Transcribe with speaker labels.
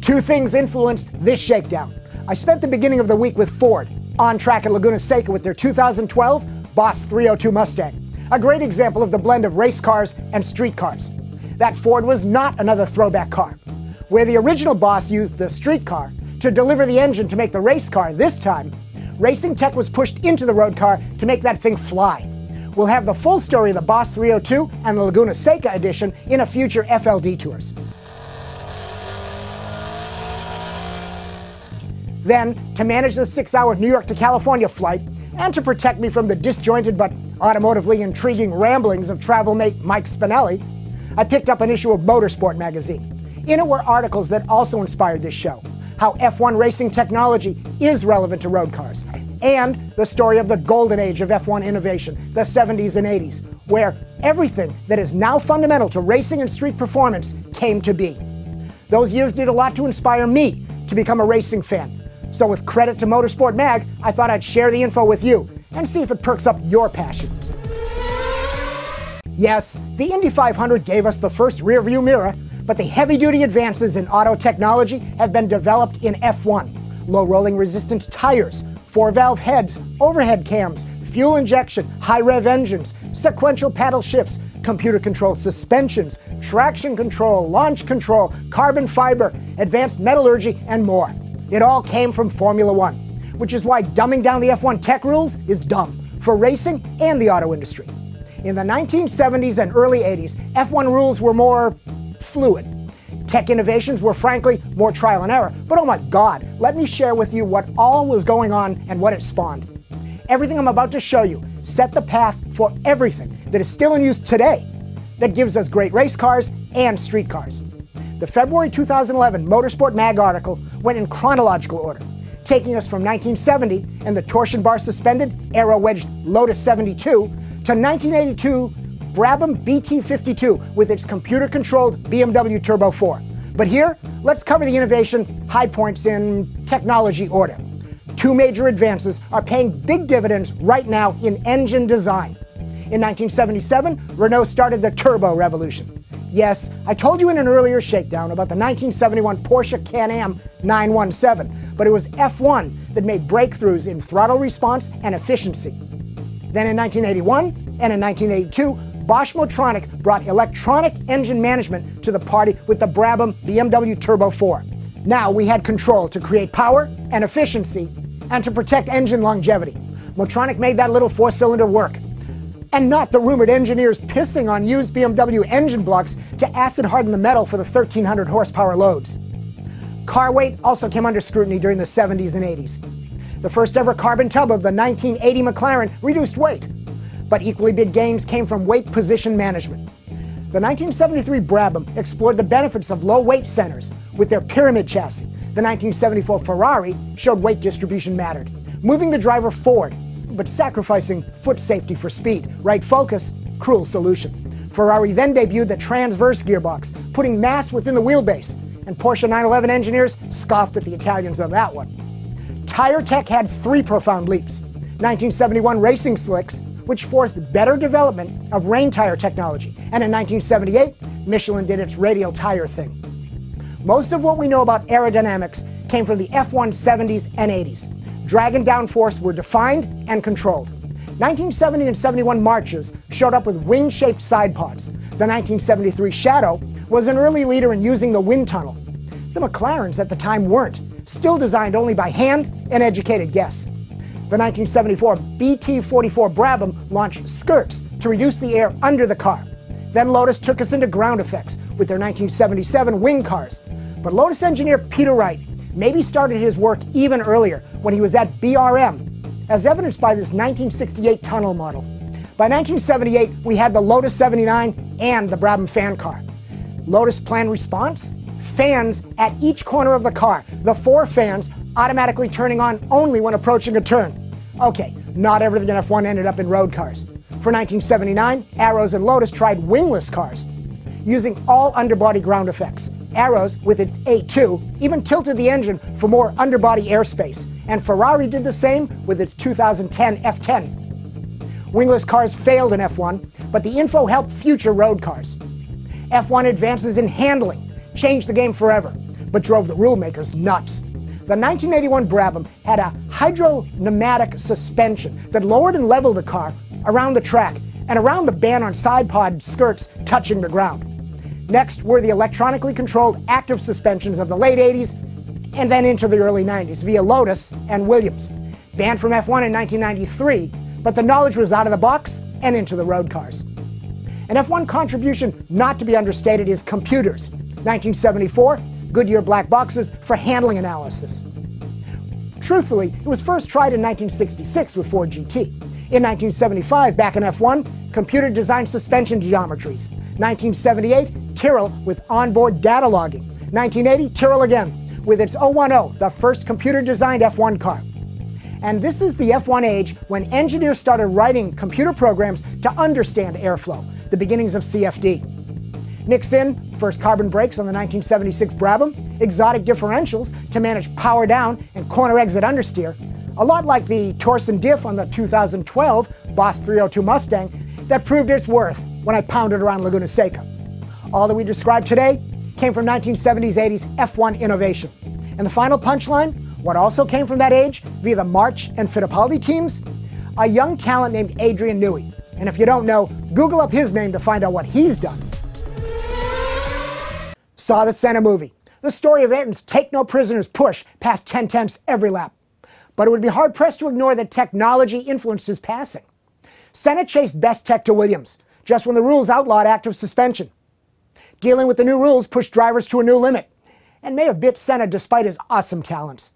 Speaker 1: Two things influenced this shakedown. I spent the beginning of the week with Ford, on track at Laguna Seca with their 2012 Boss 302 Mustang, a great example of the blend of race cars and street cars. That Ford was not another throwback car. Where the original Boss used the street car to deliver the engine to make the race car this time, racing tech was pushed into the road car to make that thing fly. We'll have the full story of the Boss 302 and the Laguna Seca edition in a future FLD tours. Then, to manage the six hour New York to California flight, and to protect me from the disjointed but automotively intriguing ramblings of travel mate Mike Spinelli, I picked up an issue of Motorsport magazine. In it were articles that also inspired this show how F1 racing technology is relevant to road cars, and the story of the golden age of F1 innovation, the 70s and 80s, where everything that is now fundamental to racing and street performance came to be. Those years did a lot to inspire me to become a racing fan. So, with credit to Motorsport Mag, I thought I'd share the info with you and see if it perks up your passion. Yes, the Indy 500 gave us the first rearview mirror, but the heavy duty advances in auto technology have been developed in F1. Low rolling resistance tires, four valve heads, overhead cams, fuel injection, high rev engines, sequential paddle shifts, computer controlled suspensions, traction control, launch control, carbon fiber, advanced metallurgy, and more. It all came from Formula One, which is why dumbing down the F1 tech rules is dumb for racing and the auto industry. In the 1970s and early 80s, F1 rules were more fluid. Tech innovations were frankly more trial and error. But oh my God, let me share with you what all was going on and what it spawned. Everything I'm about to show you set the path for everything that is still in use today that gives us great race cars and street cars. The February 2011 Motorsport Mag article went in chronological order, taking us from 1970 and the torsion bar suspended, aero wedged Lotus 72 to 1982 Brabham BT52 with its computer controlled BMW Turbo 4. But here, let's cover the innovation high points in technology order. Two major advances are paying big dividends right now in engine design. In 1977, Renault started the turbo revolution. Yes, I told you in an earlier shakedown about the 1971 Porsche Can-Am 917, but it was F1 that made breakthroughs in throttle response and efficiency. Then in 1981 and in 1982, Bosch Motronic brought electronic engine management to the party with the Brabham BMW Turbo 4. Now we had control to create power and efficiency and to protect engine longevity. Motronic made that little four cylinder work and not the rumored engineers pissing on used BMW engine blocks to acid harden the metal for the 1300 horsepower loads. Car weight also came under scrutiny during the 70s and 80s. The first ever carbon tub of the 1980 McLaren reduced weight, but equally big gains came from weight position management. The 1973 Brabham explored the benefits of low weight centers with their pyramid chassis. The 1974 Ferrari showed weight distribution mattered, moving the driver forward but sacrificing foot safety for speed. Right focus, cruel solution. Ferrari then debuted the transverse gearbox, putting mass within the wheelbase, and Porsche 911 engineers scoffed at the Italians on that one. Tire tech had three profound leaps 1971 racing slicks, which forced better development of rain tire technology, and in 1978, Michelin did its radial tire thing. Most of what we know about aerodynamics came from the F170s and 80s drag and downforce were defined and controlled. 1970 and 71 Marches showed up with wing-shaped side pods. The 1973 Shadow was an early leader in using the wind tunnel. The McLarens at the time weren't, still designed only by hand and educated guess. The 1974 BT44 Brabham launched skirts to reduce the air under the car. Then Lotus took us into ground effects with their 1977 wing cars. But Lotus engineer Peter Wright maybe started his work even earlier when he was at BRM, as evidenced by this 1968 tunnel model. By 1978, we had the Lotus 79 and the Brabham fan car. Lotus plan response? Fans at each corner of the car, the four fans automatically turning on only when approaching a turn. Okay, not everything in F1 ended up in road cars. For 1979, Arrows and Lotus tried wingless cars, using all underbody ground effects. Arrows, with its A2, even tilted the engine for more underbody airspace, and Ferrari did the same with its 2010 F10. Wingless cars failed in F1, but the info helped future road cars. F1 advances in handling changed the game forever. but drove the rulemakers nuts. The 1981 Brabham had a hydropneumatic suspension that lowered and leveled the car around the track and around the ban on side pod skirts touching the ground. Next were the electronically controlled active suspensions of the late 80s and then into the early 90s via Lotus and Williams. Banned from F1 in 1993, but the knowledge was out of the box and into the road cars. An F1 contribution not to be understated is computers. 1974, Goodyear black boxes for handling analysis. Truthfully, it was first tried in 1966 with Ford GT. In 1975, back in F1, computer designed suspension geometries. 1978, Tyrrell with onboard data logging. 1980, Tyrrell again with its 010, the first computer designed F1 car. And this is the F1 age when engineers started writing computer programs to understand airflow, the beginnings of CFD. Mix in first carbon brakes on the 1976 Brabham, exotic differentials to manage power down and corner exit understeer, a lot like the Torsen diff on the 2012 Boss 302 Mustang that proved its worth when I pounded around Laguna Seca. All that we described today came from 1970s 80s F1 innovation. And the final punchline what also came from that age via the March and Fittipaldi teams? A young talent named Adrian Newey. And if you don't know, Google up his name to find out what he's done. Saw the Senna movie. The story of Ayrton's take no prisoners push past 10 tenths every lap. But it would be hard pressed to ignore that technology influenced his passing. Senna chased best tech to Williams, just when the rules outlawed active suspension. Dealing with the new rules pushed drivers to a new limit, and may have bit Senna despite his awesome talents.